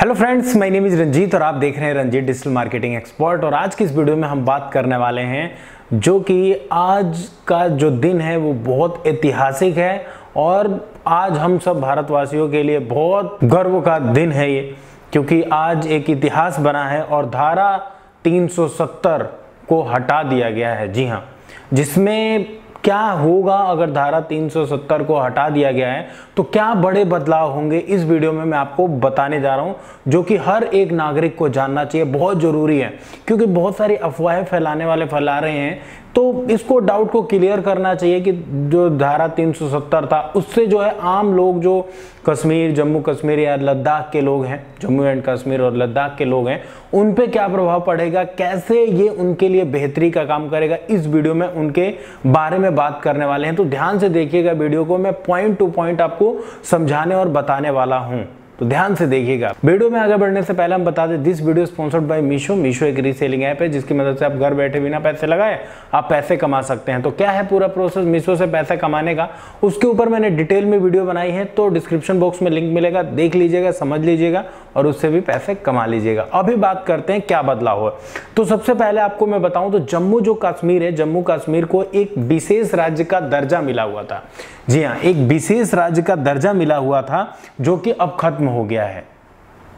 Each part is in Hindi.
Hello friends my name is Ranjeet और आप देख रहे हैं रंजीत डिजिटल मार्केटिंग एक्सपर्ट और आज की इस वीडियो में हम बात करने वाले हैं जो कि आज का जो दिन है वो बहुत ऐतिहासिक है और आज हम सब भारतवासियों के लिए बहुत गर्व का दिन है ये, क्योंकि आज एक इतिहास बना है और धारा 370 को हटा दिया गया है। जी हाँ जिसमें क्या होगा अगर धारा 370 को हटा दिया गया है? तो क्या बड़े बदलाव होंगे? इस वीडियो में मैं आपको बताने जा रहा हूँ, जो कि हर एक नागरिक को जानना चाहिए, बहुत ज़रूरी है। क्योंकि बहुत सारी अफवाहें फैलाने वाले फैला रहे हैं तो इसको डाउट को क्लियर करना चाहिए कि जो धारा 370 था, उससे जो है आम लोग, जो कश्मीर, जम्मू कश्मीर या लद्दाख के लोग हैं, जम्मू एंड कश्मीर और लद्दाख के लोग हैं, उन पे क्या प्रभाव पड़ेगा? कैसे ये उनके लिए बेहतरी का काम करेगा? इस वीडियो में उनके बारे में बात करने वाले हैं। तो ध्यान से देखिएगा वीडियो को, मैं पॉइंट टू पॉइंट आपको समझाने और बताने वाला हूँ। तो ध्यान से देखिएगा। वीडियो में आगे बढ़ने से पहले हम बता दें this video sponsored by Meesho Meesho एक रीसेलिंग ऐप है, जिसकी मदद से आप घर बैठे बिना पैसे लगाए, आप पैसे कमा सकते हैं। तो क्या है पूरा प्रोसेस मीशो से पैसे कमाने का? उसके ऊपर मैंने डिटेल में वीडियो बनाई है तो डिस्क्रिप्शन बॉक्स में लिंक मिलेगा, देख लीजिएगा, समझ लीजिएगा, और उससे भी पैसे कमा लीजिएगा। अभी बात करते हैं क्या बदलाव है तो सबसे पहले आपको मैं बताऊँ तो जम्मू जो कश्मीर है, जम्मू कश्मीर को एक विशेष राज्य का दर्जा मिला हुआ था। जी हाँ एक विशेष राज्य का दर्जा मिला हुआ था, जो कि अब खत्म हो गया है।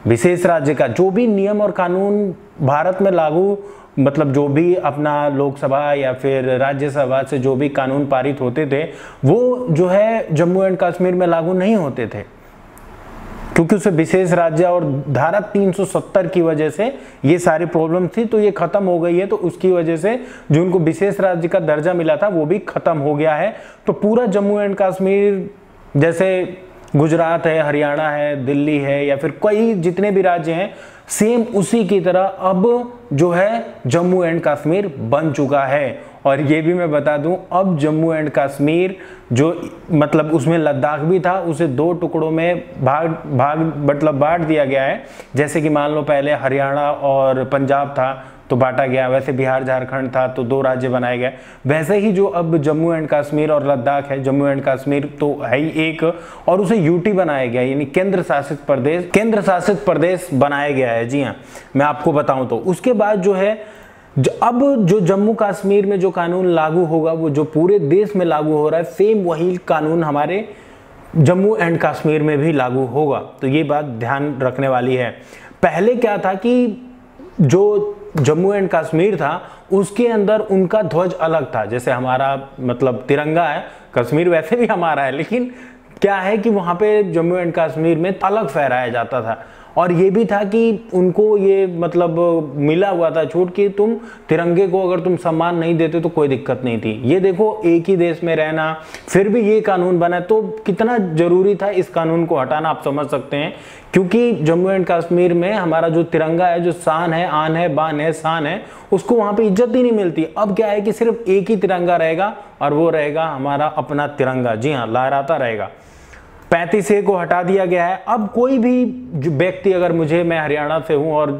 विशेष राज्य का जो भी नियम और कानून भारत में लागू मतलब जो भी अपना लोकसभा या फिर राज्यसभा से जो भी कानून पारित होते थे, वो जो है जम्मू एंड कश्मीर में लागू नहीं होते थे। क्योंकि उसे विशेष राज्य और धारा 370 की वजह से ये सारी प्रॉब्लम थी तो ये खत्म हो गई है तो उसकी वजह से जो उनको विशेष राज्य का दर्जा मिला था, वो भी खत्म हो गया है। तो पूरा जम्मू एंड कश्मीर, जैसे गुजरात है, हरियाणा है, दिल्ली है, या फिर कई जितने भी राज्य हैं सेम उसी की तरह अब जो है जम्मू एंड कश्मीर बन चुका है। और ये भी मैं बता दूँ, अब जम्मू एंड कश्मीर जो मतलब उसमें लद्दाख भी था, उसे दो टुकड़ों में भाग भाग मतलब बांट दिया गया है। जैसे कि मान लो पहले हरियाणा और पंजाब था तो बांटा गया, वैसे बिहार झारखंड था तो दो राज्य बनाए गए। वैसे ही जो अब जम्मू एंड कश्मीर और लद्दाख है, जम्मू एंड कश्मीर तो है ही एक, और उसे यूटी बनाया गया, यानी केंद्र शासित प्रदेश, केंद्र शासित प्रदेश बनाया गया है। जी हाँ मैं आपको बताऊँ तो। उसके बाद जो है, जो अब जो जम्मू कश्मीर में जो कानून लागू होगा, वो जो पूरे देश में लागू हो रहा है, सेम वही कानून हमारे जम्मू एंड कश्मीर में भी लागू होगा। तो ये बात ध्यान रखने वाली है। पहले क्या था कि जो जम्मू एंड कश्मीर था, उसके अंदर उनका ध्वज अलग था। जैसे हमारा मतलब तिरंगा है, कश्मीर वैसे भी हमारा है, लेकिन क्या है कि वहाँ पे जम्मू एंड कश्मीर में अलग फहराया जाता था। और ये भी था कि उनको ये मतलब मिला हुआ था छूट कि तुम तिरंगे को अगर तुम सम्मान नहीं देते तो कोई दिक्कत नहीं थी। ये देखो, एक ही देश में रहना, फिर भी ये कानून बना तो कितना ज़रूरी था इस कानून को हटाना, आप समझ सकते हैं। क्योंकि जम्मू एंड कश्मीर में हमारा जो तिरंगा है, जो शान है, आन है, बान है, शान है, उसको वहाँ पे इज़्ज़त ही नहीं मिलती। अब क्या है कि सिर्फ़ एक ही तिरंगा रहेगा और वो रहेगा हमारा अपना तिरंगा। जी हाँ लहराता रहेगा। पैंतीस ए को हटा दिया गया है। अब कोई भी व्यक्ति अगर मुझे, मैं हरियाणा से हूँ और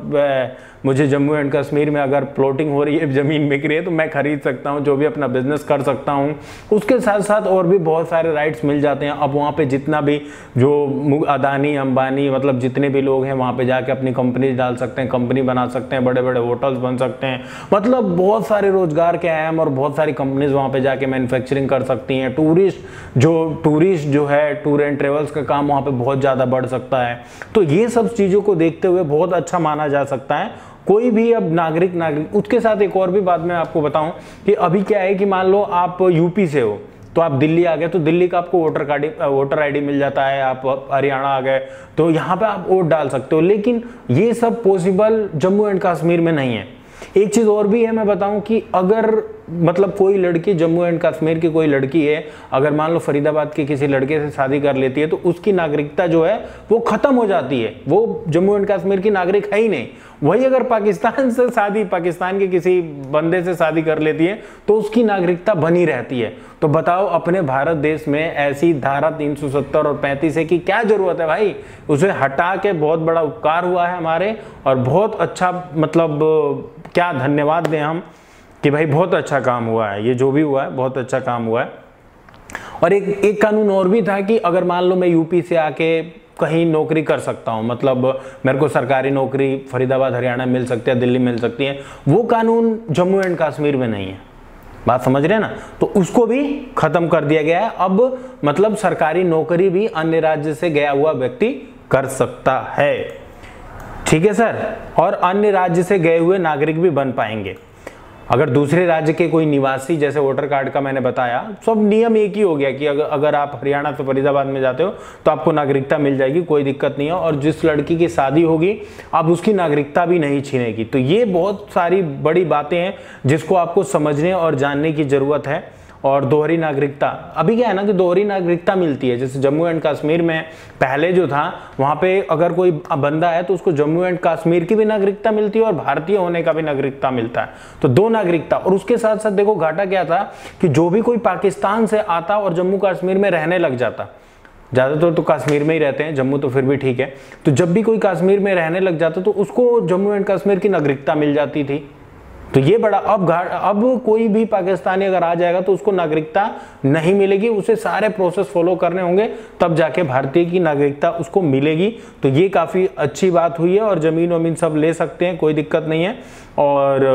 मुझे जम्मू एंड कश्मीर में अगर प्लॉटिंग हो रही है, ज़मीन बिक रही है तो मैं खरीद सकता हूँ, जो भी अपना बिज़नेस कर सकता हूँ। उसके साथ साथ और भी बहुत सारे राइट्स मिल जाते हैं। अब वहाँ पर जितना भी जो अदानी, अंबानी मतलब जितने भी लोग हैं, वहाँ पे जाके अपनी कंपनी डाल सकते हैं कंपनी बना सकते हैं बड़े बड़े होटल्स बन सकते हैं। मतलब बहुत सारे रोज़गार के आयाम और बहुत सारी कंपनीज़ वहाँ पर जाके मैन्युफैक्चरिंग कर सकती हैं। टूरिस्ट जो टूरिस्ट जो है टूर एंड ट्रेवल्स का काम वहाँ पे बहुत ज़्यादा बढ़ सकता है। तो ये सब चीज़ों को देखते हुए बहुत अच्छा माना जा सकता है। कोई भी अब नागरिक नागरिक, उसके साथ एक और भी बात मैं आपको बताऊँ कि अभी क्या है कि मान लो आप यूपी से हो तो आप दिल्ली आ गए तो दिल्ली का आपको वोटर कार्ड, वोटर आईडी मिल जाता है, आप हरियाणा आ गए तो यहाँ पे आप वोट डाल सकते हो, लेकिन ये सब पॉसिबल जम्मू एंड कश्मीर में नहीं है। एक चीज़ और भी है मैं बताऊँ कि अगर मतलब कोई लड़की जम्मू एंड कश्मीर की कोई लड़की है, अगर मान लो फरीदाबाद के किसी लड़के से शादी कर लेती है तो उसकी नागरिकता जो है, वो खत्म हो जाती है। वो जम्मू एंड कश्मीर की नागरिक है ही नहीं। वही अगर पाकिस्तान से शादी, पाकिस्तान के किसी बंदे से शादी कर लेती है तो उसकी नागरिकता बनी रहती है। तो बताओ, अपने भारत देश में ऐसी धारा 370 और 35 है कि क्या ज़रूरत है भाई? उसे हटा के बहुत बड़ा उपकार हुआ है हमारे, और बहुत अच्छा मतलब क्या धन्यवाद दें हम। कि भाई बहुत अच्छा काम हुआ है, ये जो भी हुआ है, बहुत अच्छा काम हुआ है। और एक एक कानून और भी था कि अगर मान लो मैं यूपी से आके कहीं नौकरी कर सकता हूँ मतलब मेरे को सरकारी नौकरी फरीदाबाद, हरियाणा मिल सकती है, दिल्ली मिल सकती है, वो कानून जम्मू एंड कश्मीर में नहीं है। बात समझ रहे हैं ना? तो उसको भी खत्म कर दिया गया है। अब मतलब सरकारी नौकरी भी अन्य राज्य से गया हुआ व्यक्ति कर सकता है। ठीक है सर? और अन्य राज्य से गए हुए नागरिक भी बन पाएँगे। अगर दूसरे राज्य के कोई निवासी, जैसे वोटर कार्ड का मैंने बताया, सब नियम एक ही हो गया कि अगर अगर आप हरियाणा से फरीदाबाद में जाते हो तो आपको नागरिकता मिल जाएगी, कोई दिक्कत नहीं है। और जिस लड़की की शादी होगी, आप उसकी नागरिकता भी नहीं छीनेगी। तो ये बहुत सारी बड़ी बातें हैं जिसको आपको समझने और जानने की ज़रूरत है। और दोहरी नागरिकता। अभी क्या है ना कि दोहरी नागरिकता मिलती है। जैसे जम्मू एंड कश्मीर में पहले जो था, वहाँ पे अगर कोई बंदा है तो उसको जम्मू एंड कश्मीर की भी नागरिकता मिलती है और भारतीय होने का भी नागरिकता मिलता है। तो दो नागरिकता। और उसके साथ साथ देखो, घाटा क्या था कि जो भी कोई पाकिस्तान से आता और जम्मू कश्मीर में रहने लग जाता, ज़्यादातर तो कश्मीर में ही रहते हैं, जम्मू तो फिर भी ठीक है। तो जब भी कोई कश्मीर में रहने लग जाता तो उसको जम्मू एंड कश्मीर की नागरिकता मिल जाती थी। तो ये बड़ा अब घाट अब कोई भी पाकिस्तानी अगर आ जाएगा तो उसको नागरिकता नहीं मिलेगी, उसे सारे प्रोसेस फॉलो करने होंगे, तब जाके भारतीय की नागरिकता उसको मिलेगी। तो ये काफ़ी अच्छी बात हुई है और ज़मीन वमीन सब ले सकते हैं, कोई दिक्कत नहीं है। और,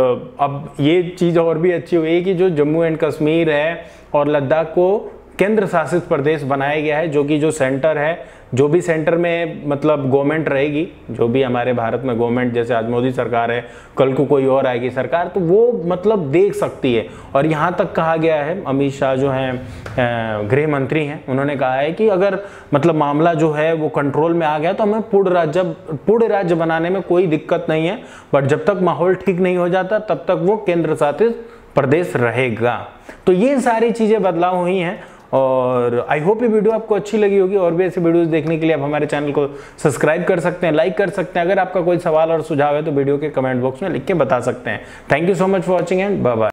अब ये चीज़ और भी अच्छी हुई है कि जो जम्मू एंड कश्मीर है और लद्दाख को केंद्र शासित प्रदेश बनाया गया है, जो कि जो सेंटर है, जो भी सेंटर में मतलब गवर्नमेंट रहेगी, जो भी हमारे भारत में गवर्नमेंट जैसे आज मोदी सरकार है, कल को कोई और आएगी सरकार तो वो मतलब देख सकती है। और यहाँ तक कहा गया है, अमित शाह जो हैं गृह मंत्री हैं, उन्होंने कहा है कि अगर मतलब मामला जो है वो कंट्रोल में आ गया तो हमें पूर्ण राज्य पूर्ण राज्य बनाने में कोई दिक्कत नहीं है। बट जब तक माहौल ठीक नहीं हो जाता, तब तक वो केंद्र शासित प्रदेश रहेगा। तो ये सारी चीज़ें बदलाव हुई हैं। और आई होप ये वीडियो आपको अच्छी लगी होगी और भी ऐसे वीडियोस देखने के लिए आप हमारे चैनल को सब्सक्राइब कर सकते हैं लाइक कर सकते हैं। अगर आपका कोई सवाल और सुझाव है तो वीडियो के कमेंट बॉक्स में लिख के बता सकते हैं। Thank you so much for watching and bye